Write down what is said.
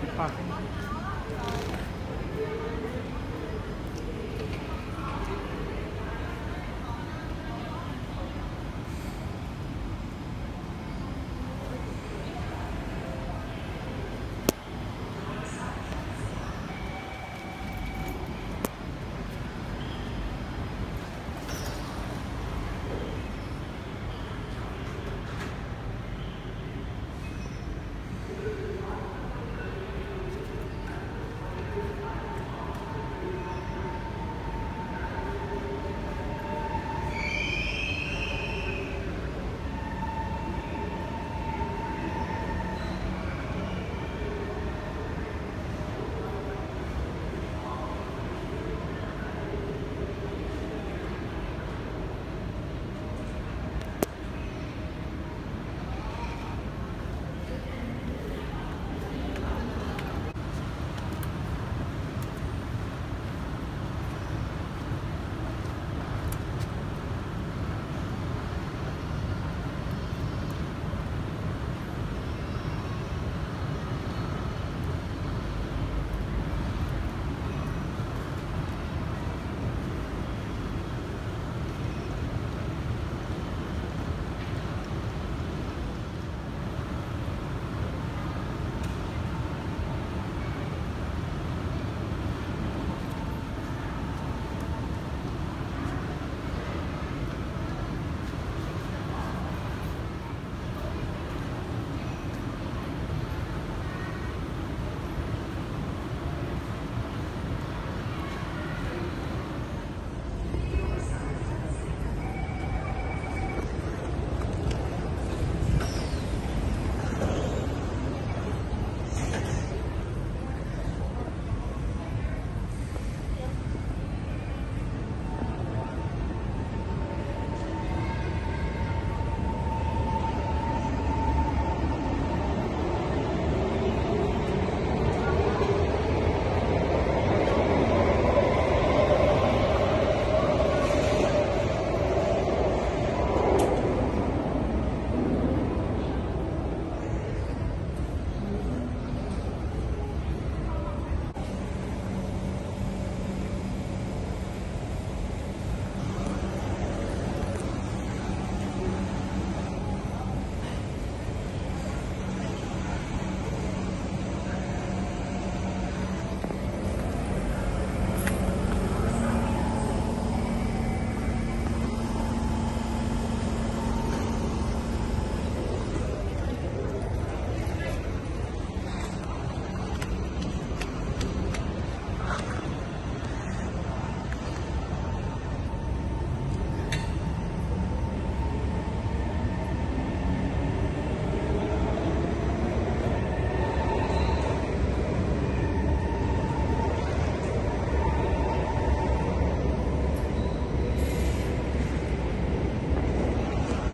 Just keep.